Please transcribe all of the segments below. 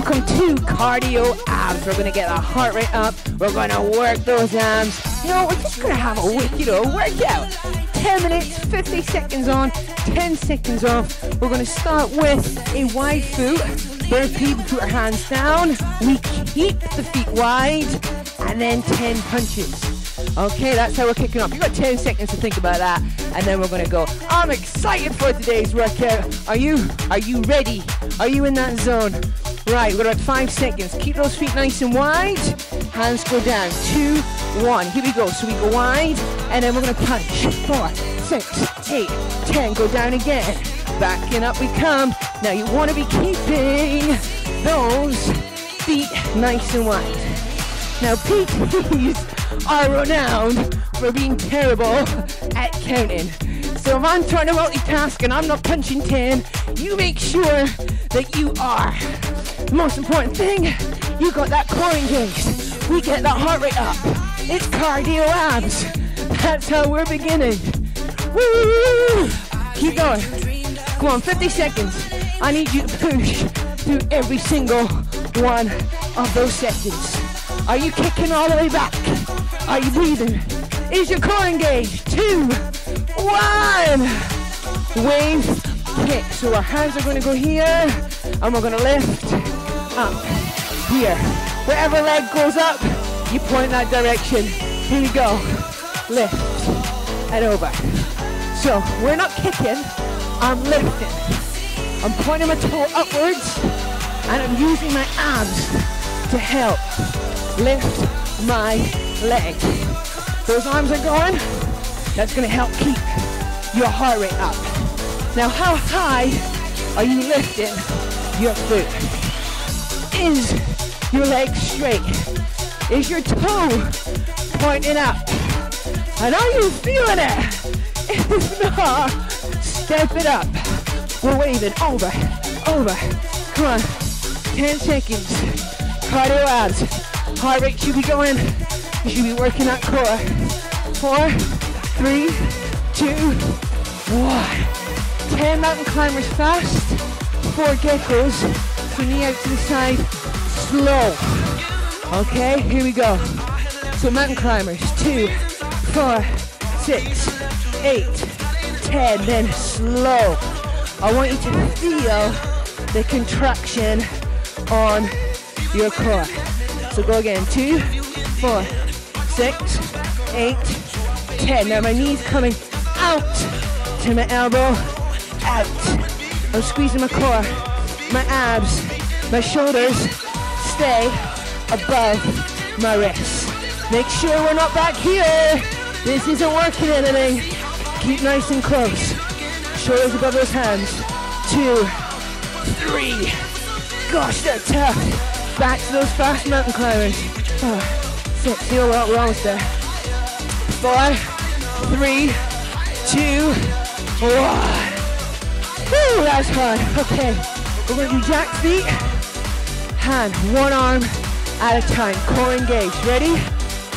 welcome to Cardio Abs. We're gonna get our heart rate up. We're gonna work those abs. You know, we're just gonna have a wicked old workout. 10 minutes, 50 seconds on, 10 seconds off. We're gonna start with a wide foot. Burpee, put our hands down. We keep the feet wide, and then 10 punches. Okay, that's how we're kicking off. You've got 10 seconds to think about that, and then we're gonna go. I'm excited for today's workout. Are you? Are you ready? Are you in that zone? Right, we're about five seconds. Keep those feet nice and wide. Hands go down. Two, one. Here we go. So we go wide, and then we're gonna punch. Four, six, eight, ten. Go down again. Backing up we come. Now you want to be keeping those feet nice and wide. Now PTs are renowned for being terrible at counting. So if I'm trying to multitask and I'm not punching 10, you make sure that you are. The Most important thing, you got that core engaged. We get that heart rate up. It's cardio abs. That's how we're beginning. Woo! Keep going. Come on, 50 seconds. I need you to push through every single one of those seconds. Are you kicking all the way back? Are you breathing? Is your core engaged? Two, one. Wave kick. So our hands are going to go here, and we're going to lift up here. Wherever leg goes up, you point that direction. Here we go. Lift and over. So we're not kicking, I'm lifting. I'm pointing my toe upwards, and I'm using my abs to help lift my leg. Those arms are going. That's gonna help keep your heart rate up. Now, how high are you lifting your foot? Is your leg straight? Is your toe pointing up? And are you feeling it? If not, step it up. We're waving over, over. Come on, 10 seconds. Cardio abs. Heart rate should be going. You should be working that core. Four, three, two, one. 10 mountain climbers fast. Four geckos. So knee out to the side. Slow. Okay, here we go. So mountain climbers. Two, four, six, eight, ten. Then slow. I want you to feel the contraction on your core. So go again. Two, four, six, eight, ten. Now my knees coming out to my elbow, out. I'm squeezing my core, my abs, my shoulders stay above my wrists. Make sure we're not back here. This isn't working anything. Keep nice and close. Shoulders above those hands. Two, three. Gosh, they're tough. Back to those fast mountain climbers. Ah, Four, six, you what, we're almost there. Four, three, two, one. Woo, that's hard. Okay, we're gonna do jack feet. Hand, one arm at a time. Core engaged. Ready?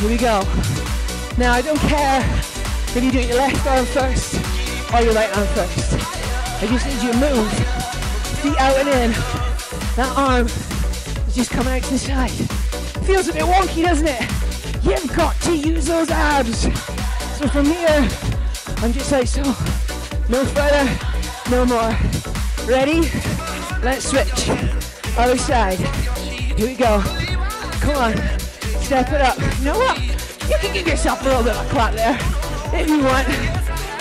Here we go. Now I don't care if you do it your left arm first or your right arm first. I just need you to move. Feet out and in. That arm is just coming out to the side. Feels a bit wonky, doesn't it? You've got to use those abs. So from here, I'm just like so. No further, no more. Ready? Let's switch. Other side. Here we go. Come on. Step it up. You know what? You can give yourself a little bit of a clap there if you want.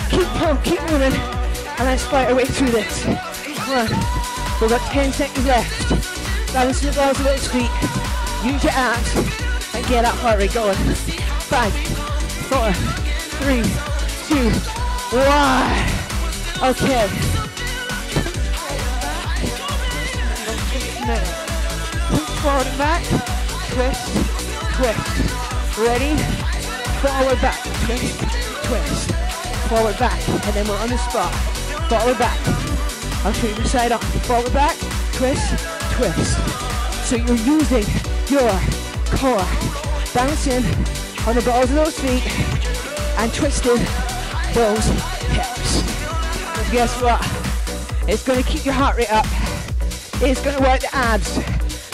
Keep pump, keep moving. And let's fight our way through this. Come on. We've got 10 seconds left. Balance the balls of those feet. Use your abs and get that rate going. Five, four, three, two, one. Okay. Forward and back. Twist, twist. Ready? Forward, back. Twist, twist. Forward, back. And then we're on the spot. Forward, back. I'll show you the side up. Forward, back. Twist, twist. So you're using your core. Bouncing on the balls of those feet and twisting those hips. And guess what? It's going to keep your heart rate up. It's going to work the abs.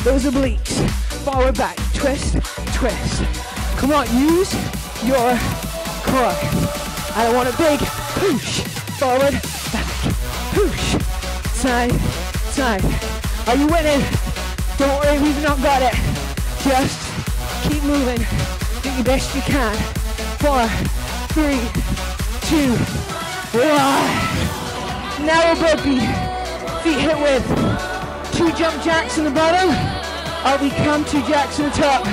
those obliques. Forward, back, twist, twist. Come on, use your core. And I want a big push. Forward, back, push. Side, side. Are you winning? Don't worry, we've not got it. Just keep moving. Do your best you can. Four, three, two, one. Now a burpee. Feet hit with two jump jacks in the bottom. Or we come to jacks in the top.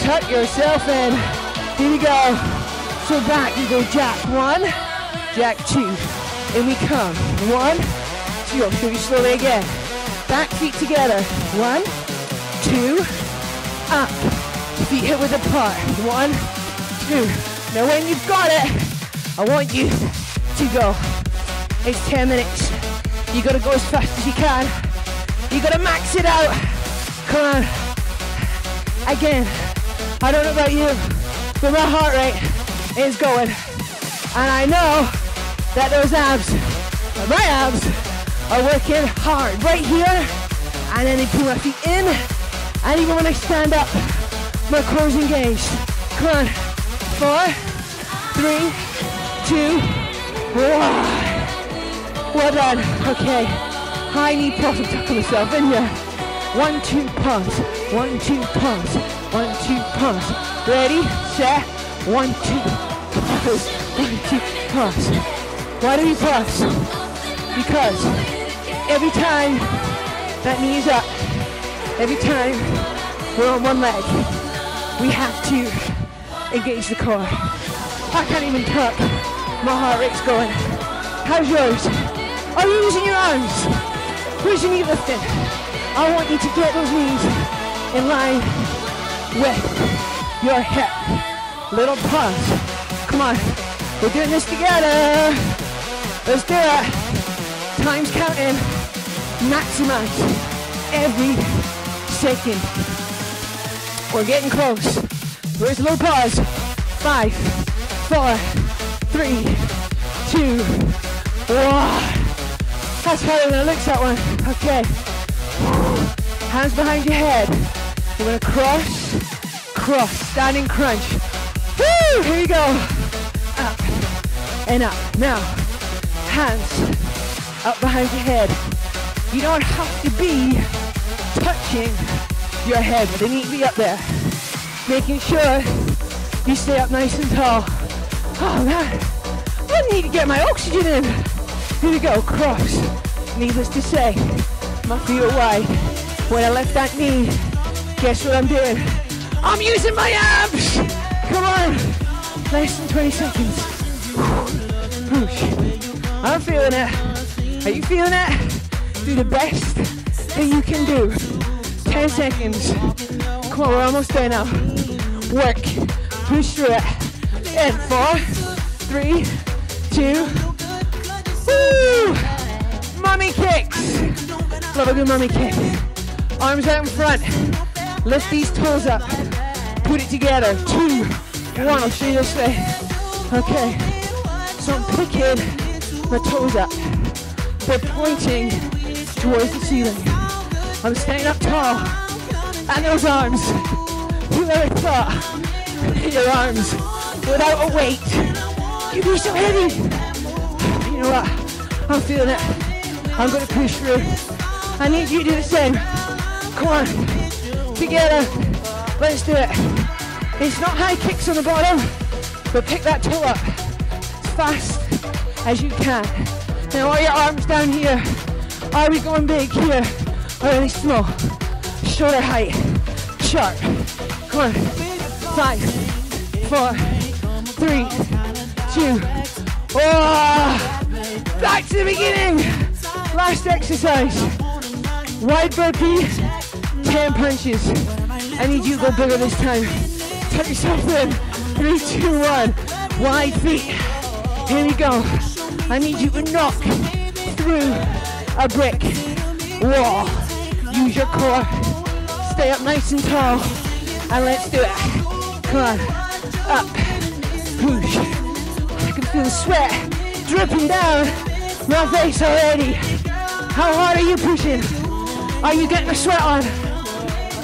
Tuck yourself in. Here we go. So back you go jack one, jack two. And we come. One, two. You slowly again. Back feet together. One, two, up. Feet hit with apart. One, two. Now when you've got it, I want you to go. It's 10 minutes. You gotta go as fast as you can. You gotta max it out. Come on. Again. I don't know about you, but my heart rate is going. And I know that those abs, my abs, are working hard right here. And then they pull my feet in. And even when I stand up, my core's engaged. Come on. Four, three, two, one. Well done. Okay. High knee pulse. I'm tucking myself in here. One, two, pause. One, two, pause. One, two, pause. Ready, set, one, two, pause. One, two, pause. Why do we pause? Because every time that knee is up, every time we're on one leg, we have to engage the core. I can't even tuck. My heart rate's going. How's yours? Are you using your arms? Where's your knee lifting? I want you to get those knees in line with your hip. Little pause. Come on. We're doing this together. Let's do it. Time's counting. Maximize every second. We're getting close. Where's a little pause? Five, four, three, two, one. That's harder than it looks, that one. Okay. Hands behind your head. We're gonna cross, cross, standing crunch. Woo! Here we go. Up and up. Now, hands up behind your head. You don't have to be touching your head, but they need to be up there. Making sure you stay up nice and tall. Oh man, I need to get my oxygen in. Here we go, cross. Needless to say, my feet are wide. When I left that knee, guess what I'm doing? I'm using my abs! Come on! Less than 20 seconds. Push. I'm feeling it. Are you feeling it? Do the best that you can do. 10 seconds. Come on, we're almost there now. Work. Push through it. In four, three, two, woo! Mummy kicks. Love a good mummy kick. Arms out in front. Lift these toes up. Put it together. Two, one. I'll show you this way. Okay. So I'm picking my toes up. They're pointing towards the ceiling. I'm staying up tall. And those arms. Thought your arms without a weight you'd be so heavy? You know what? I'm feeling it. I'm gonna push through. I need you to do the same. Come on. Together. Let's do it. It's not high kicks on the bottom, but pick that toe up as fast as you can. Now are your arms down here? Are we going big here? Or are they small? Shoulder height. Sharp. Come on. Five, four, three, two. Oh, back to the beginning. Last exercise. Wide burpee, 10 punches. I need you to go bigger this time. Tuck yourself in. Three, two, one. Wide feet. Here we go. I need you to knock through a brick wall. Use your core. Stay up nice and tall. And let's do it. Come on. Up. Push. I can feel the sweat dripping down my face already. How hard are you pushing? Are you getting the sweat on?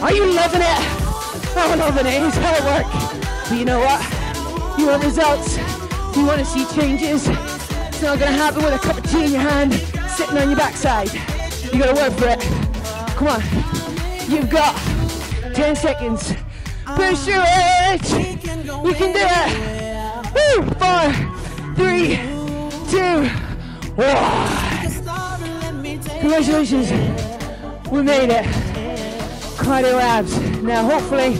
Are you loving it? I'm loving it. It's hard work. But you know what? You want results. You want to see changes. It's not gonna happen with a cup of tea in your hand, sitting on your backside. You gotta work for it. Come on. You've got 10 seconds. Push your edge. We can do it. Woo! Four, three, two, one. Congratulations. We made it. Cardio abs. Now hopefully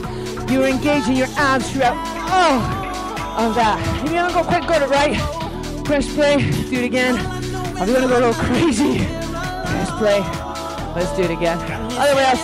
you're engaging your abs throughout all of that. If you haven't got quite got it right, press play, do it again. I'm gonna go a little crazy. Press play. Let's do it again. Other way, I'll